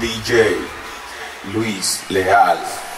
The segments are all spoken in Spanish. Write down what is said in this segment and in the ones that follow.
DJ Luis Leal.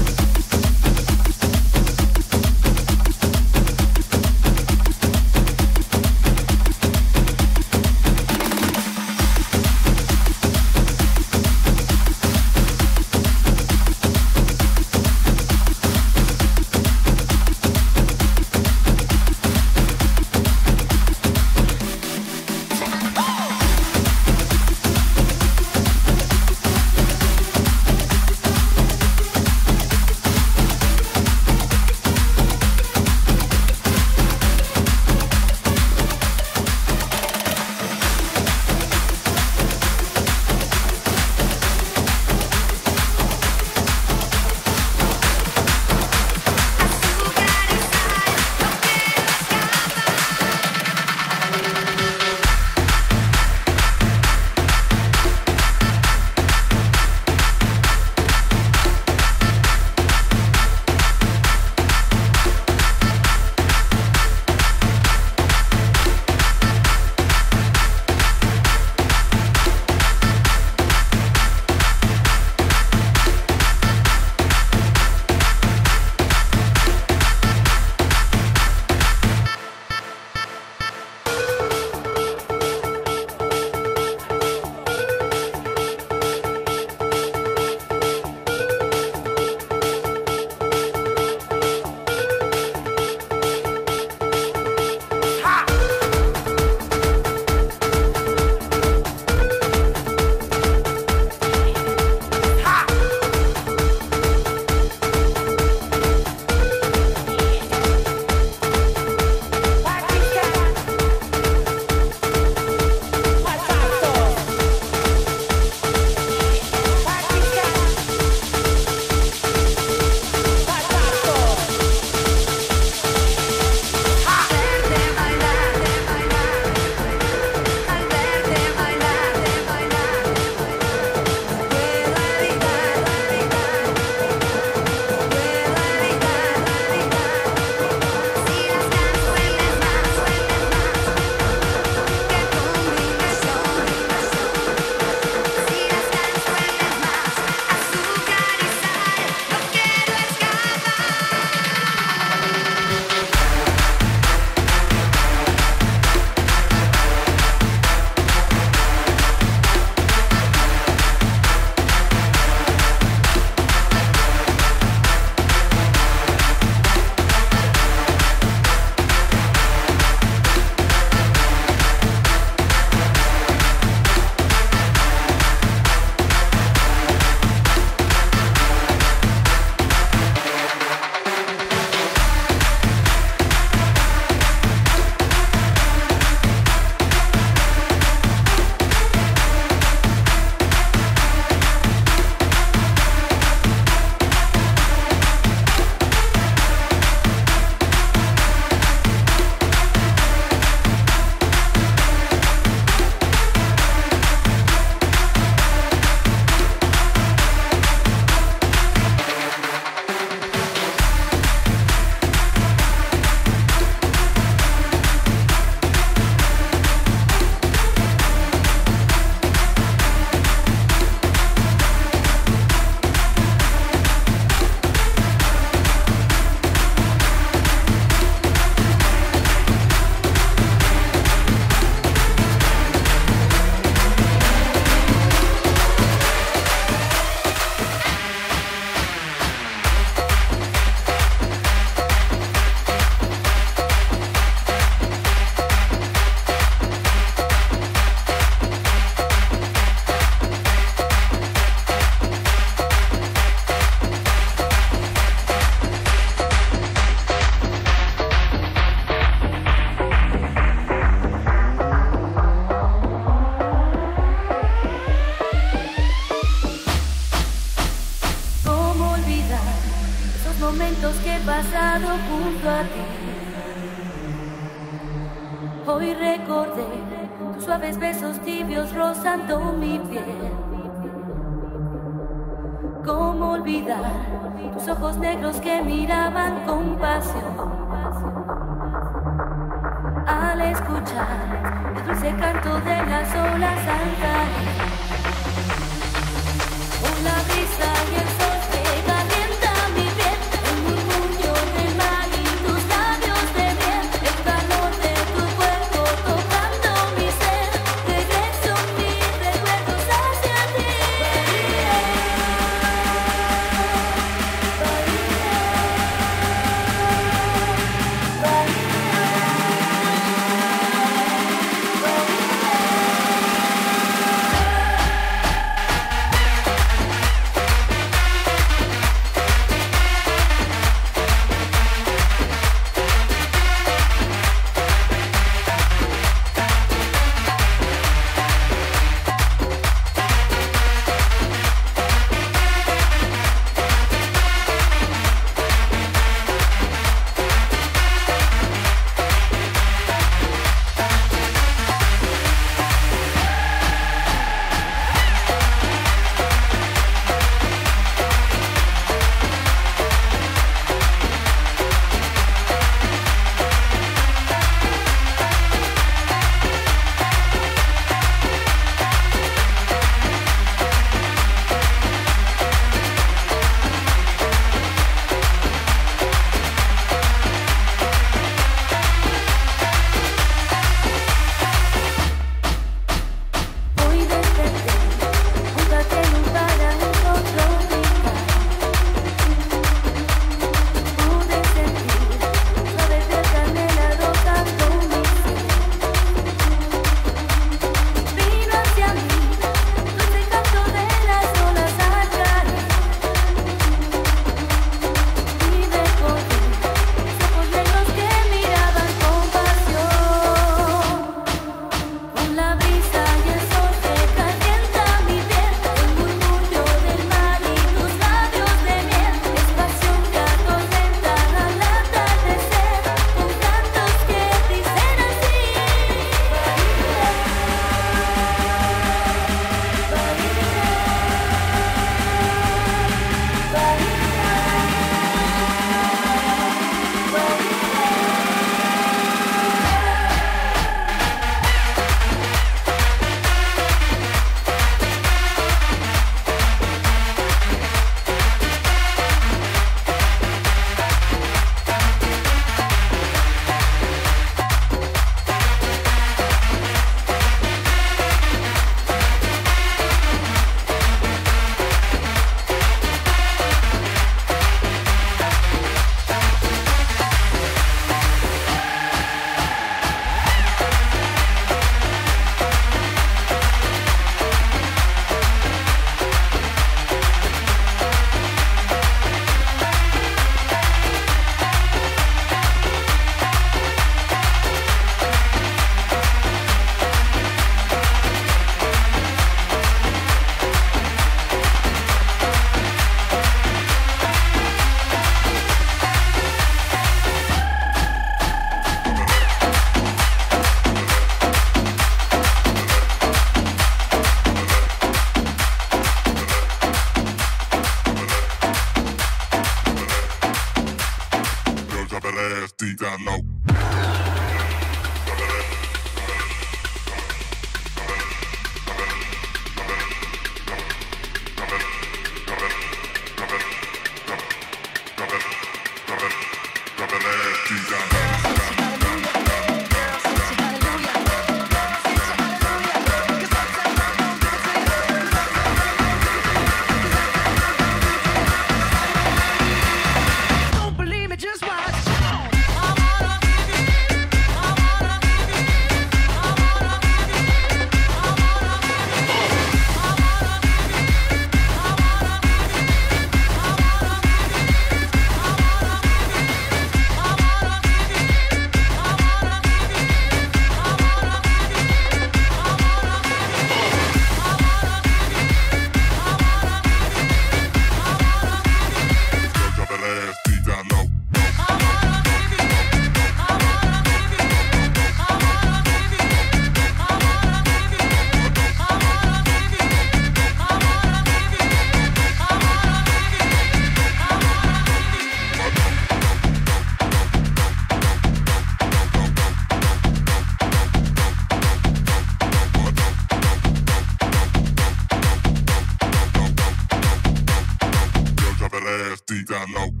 Down low.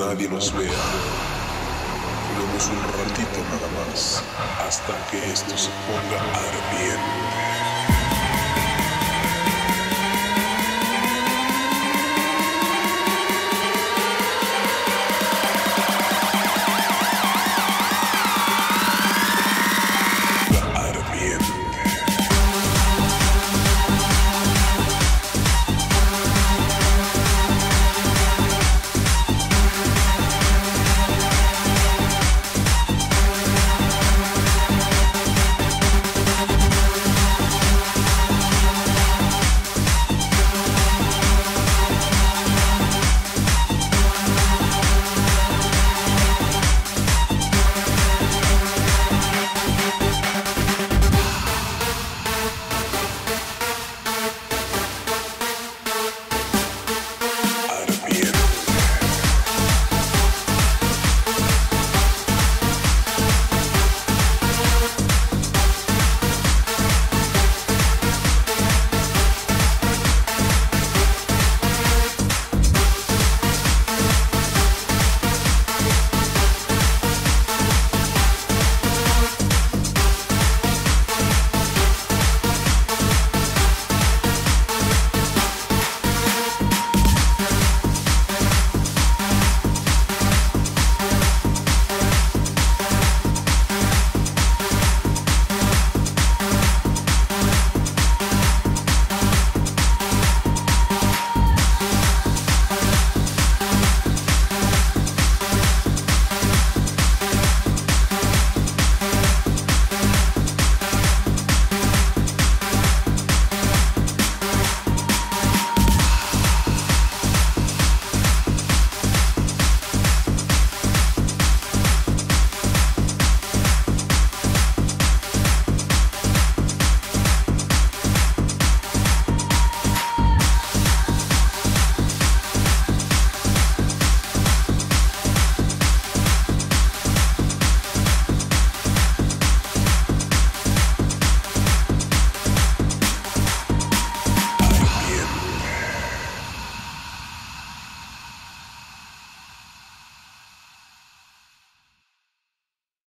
nadie nos vea. Duremos un ratito nada más, hasta que esto se ponga a